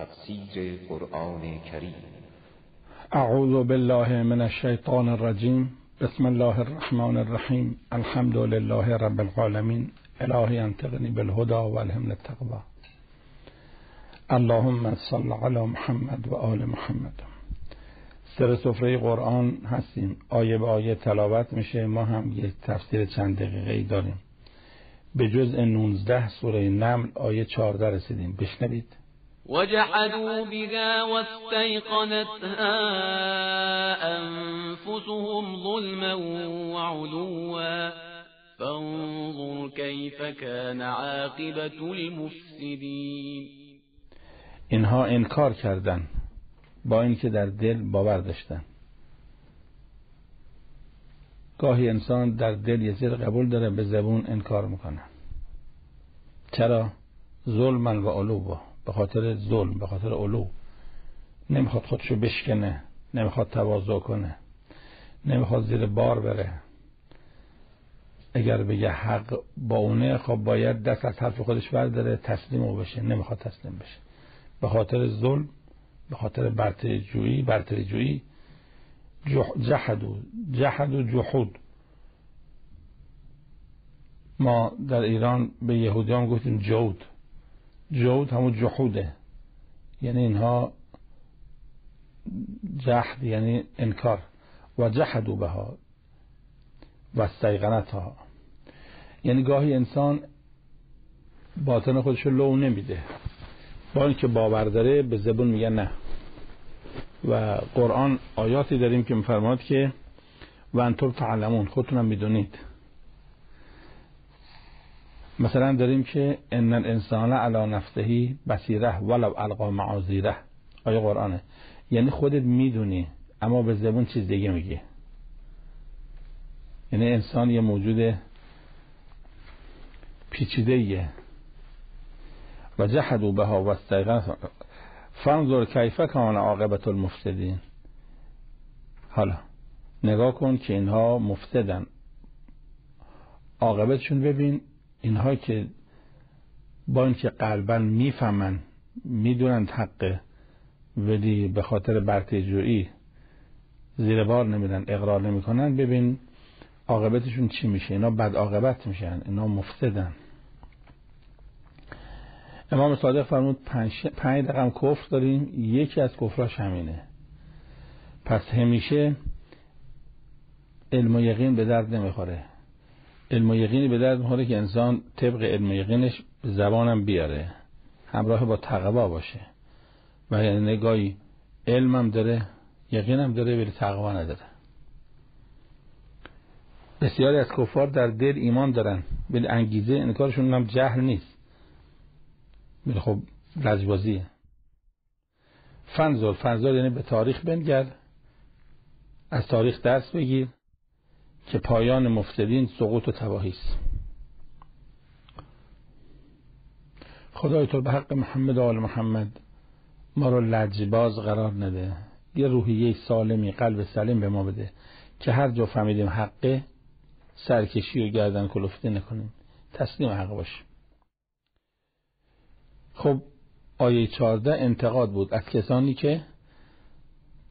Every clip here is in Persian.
تفسیر قرآن کریم. اعوذ بالله من الشیطان الرجیم. بسم الله الرحمن الرحیم. الحمد لله رب العالمین. الهی انتقنی بالهدا و الهم التقوى اللهم صل علی محمد و آل محمد. سر سفره قرآن هستیم. آیه به آیه تلاوت میشه. ما هم یک تفسیر چند دقیقه داریم. به جز 19 سوره نمل آیه 14 رسیدیم. بشنوید. وجحدوا بها واستيقنتها أنفسهم ظلما وعلوا. فانظر كيف كان عاقبة المفسدين. اینها انکار کردند با اینکه در دل باور داشتن گاهی انسان در دل یه زیر قبول داره به زبون انکار می‌کنه. چرا؟ ظلم و علو به خاطر ظلم به خاطر علو. نمی‌خواد خودشو بشکنه نمی‌خواد تواضع کنه نمی‌خواد زیر بار بره. اگر بگه حق با اونه خب باید دست از حرف خودش برداره تسلیم او بشه. نمی‌خواد تسلیم بشه. به خاطر ظلم به خاطر برتری جویی برتری جویی جحد و جحد و جحود. ما در ایران به یهودیان گفتیم جود. جود همون جحوده. یعنی اینها جحد یعنی انکار. و جحدو بها و ها یعنی گاهی انسان باطن خودش لو نمیده. با اینکه باور داره به زبون میگه نه. و قرآن آیاتی داریم که میفرماد که و انتم تعلمون خودتونم می‌دونید. مثلا داریم که ان الانسان علی نفسه بصیره ولو القا معاذیره. آیه قرآنه. یعنی خودت می‌دونی اما به زبون چیز دیگه میگه یعنی انسان یه موجود پیچیده ایه و جحدوا بها و فانظر کیفه کان عاقبت المفسدین حالا نگاه کن که اینها مفسدن عاقبتشون ببین اینها که با اینکه قلبا می‌فهمن می‌دونن حقه ولی به خاطر برتجویی زیر بار نمیدن اقرار نمی‌کنن ببین عاقبتشون چی میشه؟ اینا بد عاقبت میشن اینا مفسدن. امام صادق فرمود پنج, پنج رقم کفر داریم یکی از کفراش همینه. پس همیشه علم و یقین به درد نمی‌خوره. علم و یقینی به درد می‌خوره که انسان طبق علم و یقینش زبانم بیاره. همراه با تقوا باشه. و یعنی نگاهی علمم داره یقینم داره ولی تقوا نداره. بسیاری از کفار در دل ایمان دارن ولی انگیزه انکارشون هم جهل نیست. ولی خب لجبازیه. فنزل فنزل یعنی به تاریخ بنگر از تاریخ درس بگیر. که پایان مفتدین سقوط و تباهی است. خدای تو به حق محمد و آل محمد ما رو لجباز قرار نده. یه روحیه سالمی قلب سالم به ما بده که هر جا فهمیدیم حقه سرکشی و گردن کلفته نکنیم. تسلیم حق باشیم. خب آیه 14 انتقاد بود از کسانی که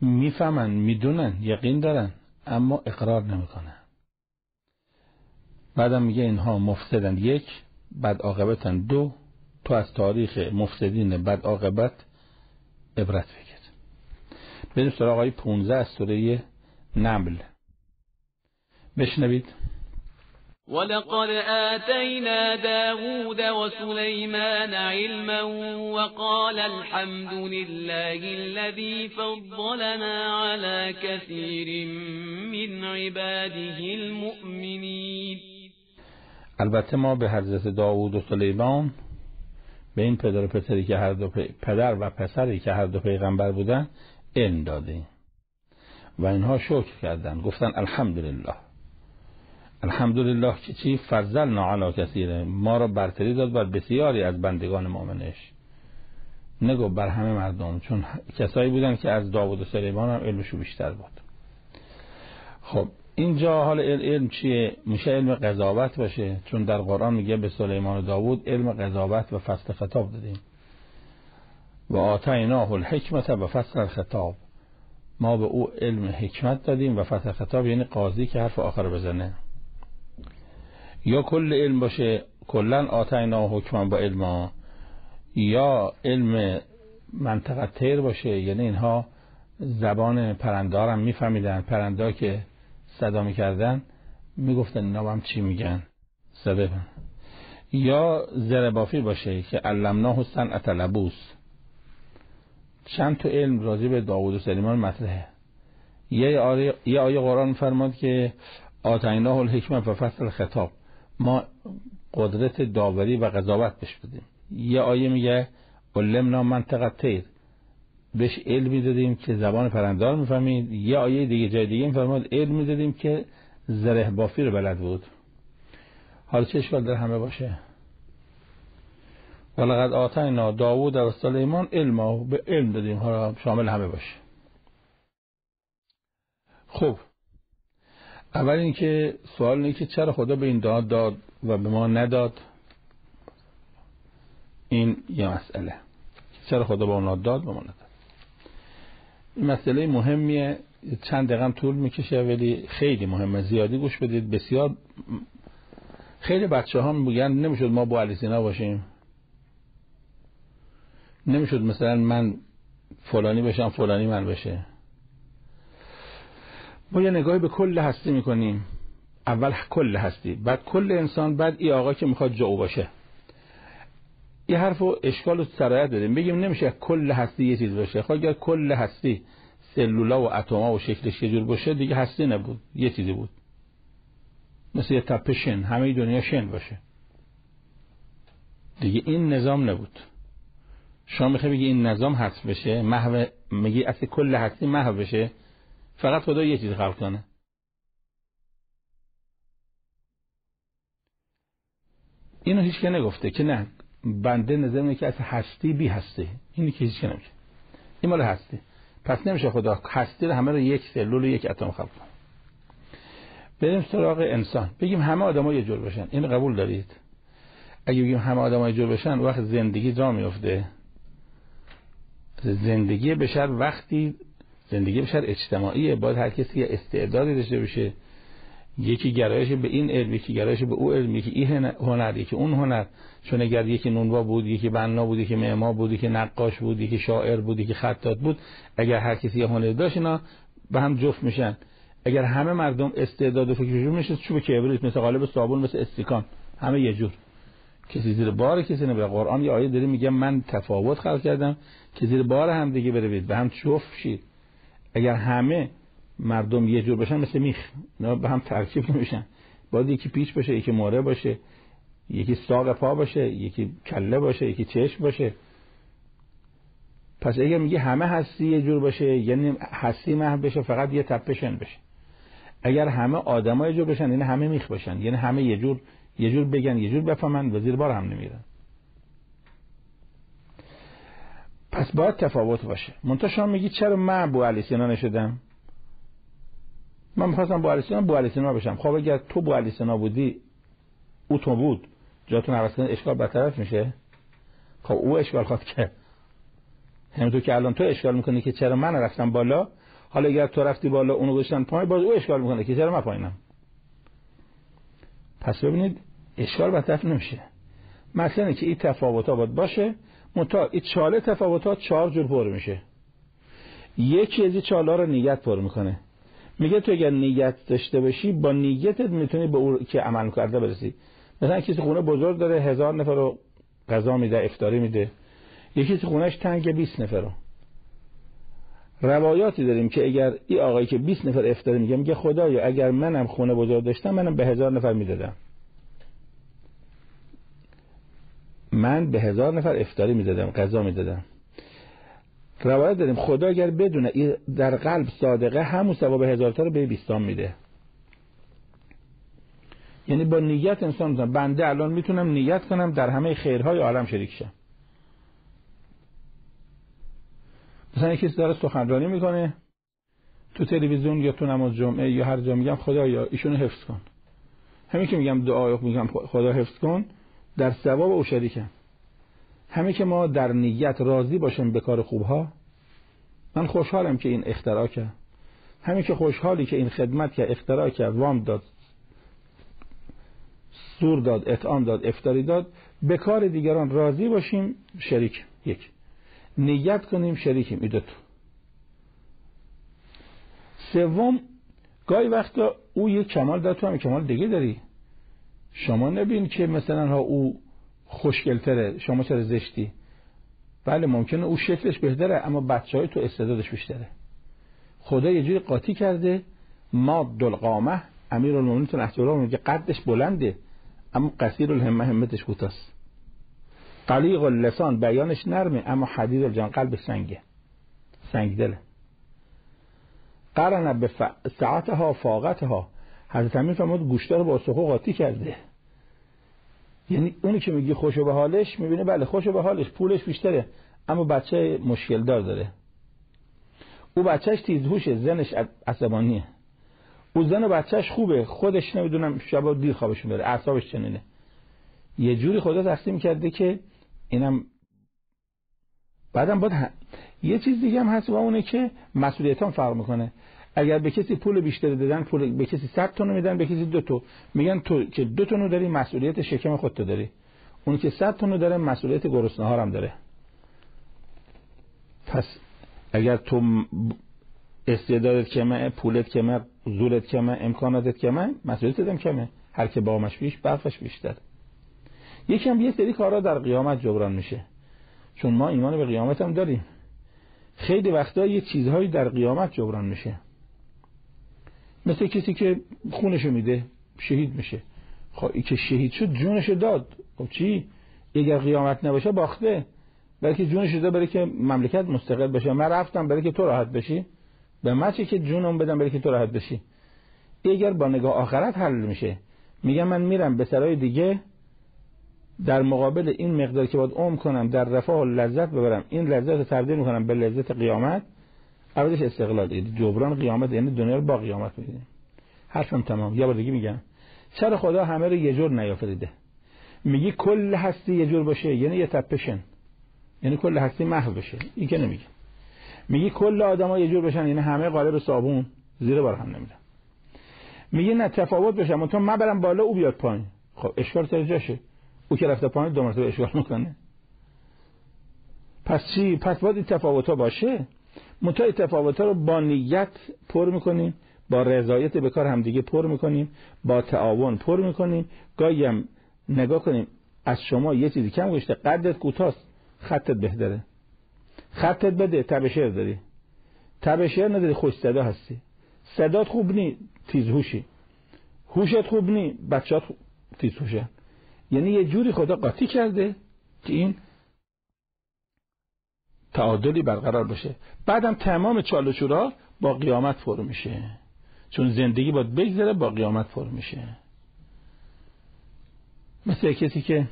می‌فهمن می‌دونن یقین دارن. اما اقرار نمی‌کنن بعدم میگه اینها مفسدن یک بد عاقبتن دو تو از تاریخ مفسدین بد عاقبت عبرت بگیر. بریم سراغ آقای 15 از سوره نمل. بشنوید. ولقد آتينا داود وسليمان علما وقال الحمد لله الذي فضلنا على كثير من عباده المؤمنين. البته ما به حضرت داوود و سلیمان به این پدر پسری که هر دو پدر و پسری که هر دو پیغمبر بودن علم دادیم. و اینها شکر کردند گفتن الحمدلله. الحمدلله که چی؟ فضل علی کثیره ما را برتری داد بر بسیاری از بندگان مؤمنش. نگو بر همه مردم چون کسایی بودن که از داوود و سلیمان هم علمشو بیشتر بود. خب اینجا حال علم چیه؟ میشه علم قضاوت باشه؟ چون در قرآن میگه به سلیمان و داوود علم قضاوت و فصل خطاب دادیم. و آتیناه الحکمت و فصل خطاب ما به او علم حکمت دادیم و فصل خطاب یعنی قاضی که حرف آخر بزنه. یا کل علم باشه کلا آتیناه حکما با علم یا علم منطقه تیر باشه یعنی اینها زبان پرنده هم میفهمیدن. پرنده که صدا می‌کردن می‌گفتن اینا هم چی میگن؟ صدا یا زربافی باشه که علمناه صنعت لبوس. چند تا علم راجع به داوود و سلیمان مطرحه. یه آیه, یه آیه قرآن فرماد که آتیناه الحکمت و فصل خطاب ما قدرت داوری و قضاوت بش بدیم. یه آیه میگه علمنا منطقه تیر بهش علم دادیم که زبان پرندار می‌فهمید. یه آیه دیگه جای دیگه فرماد علم دادیم که زره بافی رو بلد بود. حالا چه اشکال در همه باشه؟ ولقد آتینا داوود و سلیمان علم به علم دادیم. حالا شامل همه باشه. خب اول اینکه سوال اینه که چرا خدا به این داد داد و به ما نداد؟ این یه مسئله. چرا خدا به اون داد به ما نداد؟ این مسئله مهمیه. چند دقیقه طول می‌کشه ولی خیلی مهمه. زیادی گوش بدید. بسیار خیلی بچه ها میگن نمی‌شد ما با علیسینا باشیم. نمی‌شد مثلا من فلانی بشم فلانی من بشه. ما یه نگاهی به کل هستی می‌کنیم. اول کل هستی. بعد کل انسان بعد ای آقا که می‌خواد جو باشه. یه حرف و اشکال و سرایت بدیم بگیم نمیشه کل هستی یه چیز باشه. خب اگر کل هستی سلولا و اتما و شکلش یه جور باشه دیگه هستی نبود. یه چیزی بود. مثل یه تپه شن. همه دنیا شن باشه. دیگه این نظام نبود. شما می‌خوای بگی این نظام حذف بشه؟ محو میگی اصل کل هستی محو بشه؟ فقط خدا یه چیز خلق کنه. اینو هیچ که نگفته که نه بنده نظر که از هستی بی هستی اینی که هیچ که نمیگه. این مال هستی پس نمیشه خدا هستی رو همه رو یک سلول و یک اتم خلق کنه. بریم سراغ انسان. بگیم همه آدم یه جور بشن. این قبول دارید؟ اگه بگیم همه آدم یه جور بشن وقت زندگی جا میفته زندگی بشر وقتی زندگی بشر اجتماعیه باید هر کسی استعدادی داشته باشه. یکی گرایش به این علم یکی گرایش به او علم یکی این هنر یکی اون هنر. چون اگر یکی نونوا بود یکی بنا بود یکی معمار بود یکی نقاش بود یکی شاعر بود یکی خطاط بود اگر هر کسی یه هنر داشت اینا به هم جفت میشن. اگر همه مردم استعداد و فکرشون میشه چوب کبریت مثل قالب صابون مثل استیکان. همه یه جور. کسی زیر بار کسی نمیره قرآن یه آیه داره میگه من تفاوت خلق کردم که زیر بار هم دیگه بروید. به هم چوف شید. اگر همه مردم یه جور بشن مثل میخ نه به هم ترکیب نمیشن. باید یکی پیچ باشه یکی موره باشه یکی ساق پا باشه یکی کله باشه یکی چشم باشه. پس اگر میگه همه هستی یه جور باشه یعنی هستی محو بشه فقط یه تپشن بشه. اگر همه آدمای جور بشن یعنی همه میخ باشن یعنی همه یه جور یه جور بگن یه جور بفهمن و زیر بار هم نمیرن پس باید تفاوت باشه. منتها شما میگی چرا من بو علی سینا نشدم؟ من می‌خواستم بو علی سینا بو علی سینا بشم. خب اگر تو بو علی سینا بودی او تو بود. جاتون عوض کردن اشکال برطرف میشه. خب او اشکال خواهد کرد. همینطور که الان تو اشکال می‌کنی که چرا من رفتم بالا حالا اگر تو رفتی بالا اونو گذاشتن پایین باز او اشکال می‌کنه که چرا من پایینم؟ پس ببینید اشکال برطرف نمیشه. مثلا که این تفاوت باید باشه. منتها این چاله تفاوتات چهار جور پر میشه. یکی از این چاله رو نیت پر می‌کنه. میگه تو اگر نیت داشته باشی با نیتت می‌تونی به او که عمل کرده برسی. مثلا کسی خونه بزرگ داره هزار نفر رو غذا میده افطاری میده. یکی خونهش تنگ 20 نفر رو. روایاتی داریم که اگر این آقایی که 20 نفر افطاری میگه میگه خدایا اگر منم خونه بزرگ داشتم منم به هزار نفر می‌دادم. من به هزار نفر افطاری می‌دادم غذا می‌دادم. روایت داریم خدا اگر بدونه در قلب صادقه همون ثواب هزار تا رو به بیستان میده. یعنی با نیت انسان می‌تونم بنده الان می‌تونم نیت کنم در همه خیرهای عالم شریک شم. مثلا یکی داره سخنرانی می‌کنه تو تلویزیون یا تو نماز جمعه یا هر جا میگم خدا یا ایشونو حفظ کن. همین که میگم دعا میگم خدا حفظ کن. در ثواب او شریکم همه که ما در نیت راضی باشیم به کار خوبها من خوشحالم که این اختراع کرد همه که خوشحالی که این خدمت که اختراع کرد وام داد سور داد اطعام داد افتاری داد به کار دیگران راضی باشیم شریک یک. نیت کنیم شریکیم. این سوم گاهی وقتا او یک کمال داد تو هم کمال دیگه داری. شما نبین که مثلا ها او خوشگلتره شما چرا زشتی؟ بله ممکنه او شکلش بهتره اما بچه های تو استعدادش بیشتره. خدا یه جوری قاطی کرده ما دلقامه امیر المومنین تو میگه قدش بلنده اما قصیر الهمه همتش کوتاست. قلیق اللسان بیانش نرمه اما حدید الجان قلب سنگه. سنگ دله قرنه به ساعتها فاقتها حضرت امیر فرمود گوشتا رو با سخو قاطی کرده. یعنی اونی که میگی خوشو به حالش می‌بینه بله خوشو به حالش پولش بیشتره اما بچه مشکل دار داره. او بچهش تیزهوشه زنش عصبانیه. او زن و بچهش خوبه خودش نمی‌دونم شبا دیر خوابش بره اعصابش چنینه. یه جوری خدا تقسیم کرده که اینم بعدم باید یه چیز دیگه هم هست و اونه که مسئولیت هم فرق می‌کنه. اگر به کسی پول بیشتر دادن پول به کسی 100 تونو میدن به کسی دو تو میگن تو که دو تونو داری مسئولیت شکم خودت داری. اون که 100 تونو داره مسئولیت گرسنه هم داره. پس اگر تو استعدادت کمه پولت کمه زورت کمه امکاناتت کمه مسئولیتت هم کمه. هر که بامش بیش برفش بیشتر. یکم یه سری کارا در قیامت جبران میشه. چون ما ایمان به قیامت هم داریم. خیلی وقتا یه چیزهایی در قیامت جبران میشه. مثل کسی که خونشو میده شهید میشه. خب ای که شهید شد جونشو داد. خب چی؟ اگر قیامت نباشه باخته. بلکه جونش داد برای که مملکت مستقل بشه من رفتم برای که تو راحت بشی. به من چه که جونم بدم برای که تو راحت بشی. اگر با نگاه آخرت حل میشه. میگم من میرم به سرای دیگه. در مقابل این مقدار که باید عمر کنم در رفاه و لذت ببرم. این لذت تبدیل می‌کنم به لذت قیامت. اولش استقلال دیگه جبران قیامت یعنی دنیا رو با قیامت میدیم حرفم تمام. یه بار دیگه میگم. چرا خدا همه رو یه جور نیافریده. میگی کل هستی یه جور باشه یعنی یه تپشن. یعنی کل هستی محو بشه. این که نمیگه. میگی کل آدما یه جور بشن یعنی همه قالب صابون. زیر بار هم نمیدن. میگه نه تفاوت بشه تو من برم بالا او بیاد پایین. خب اشکال سر جاشه. او که رفته پایین دو مرتبه اشکال می‌کنه. پس چی؟ پس باید این تفاوت ها باشه؟ منتها تفاوت رو با نیت پر می‌کنیم با رضایت به کار همدیگه پر می‌کنیم با تعاون پر می‌کنیم. گاهی هم نگاه کنیم از شما یه چیزی کم گشته قدرت کوتاست خطت بهتره. خطت بده تبشر داری. تبشر نداری خوش صدا هستی. صدات خوب نی تیز هوشی. هوشت خوب نی بچات تیز هوشه. یعنی یه جوری خدا قاطی کرده که این تعادلی برقرار بشه بعدم تمام چالشورا با قیامت فرو میشه. چون زندگی باید بگذره با قیامت فرو میشه. مثل کسی که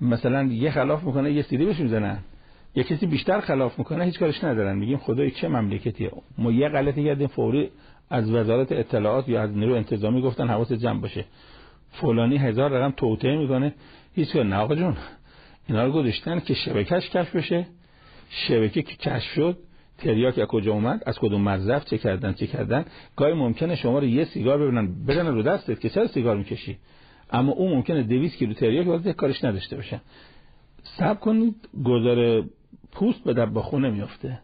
مثلا یه خلاف می‌کنه یه سیری بهش می‌زنن. یه کسی بیشتر خلاف می‌کنه هیچ کارش ندارن. میگیم خدای چه مملکتیه؟ ما یه غلطی کردیم فوری از وزارت اطلاعات یا از نیرو انتظامی گفتن حواس جمع باشه. فلانی هزار رقم توطئه می‌کنه. هیچ کار نه آقا جون اینا رو گذاشتن که شبکهش کشف بشه. شبکه که کشف شد تریاک از کجا اومد از کدوم مرزف چه کردن چه کردن. گاهی ممکنه شما رو یه سیگار ببینن بدن رو دستت که چرا سیگار می‌کشی؟ اما اون ممکنه 200 کیلو تریاک واسه کارش نداشته باشه. صبر کنید گذار پوست به دب خونه میفته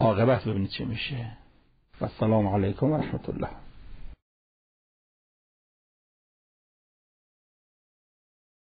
عاقبت ببینید چه میشه. و السلام علیکم و رحمت الله.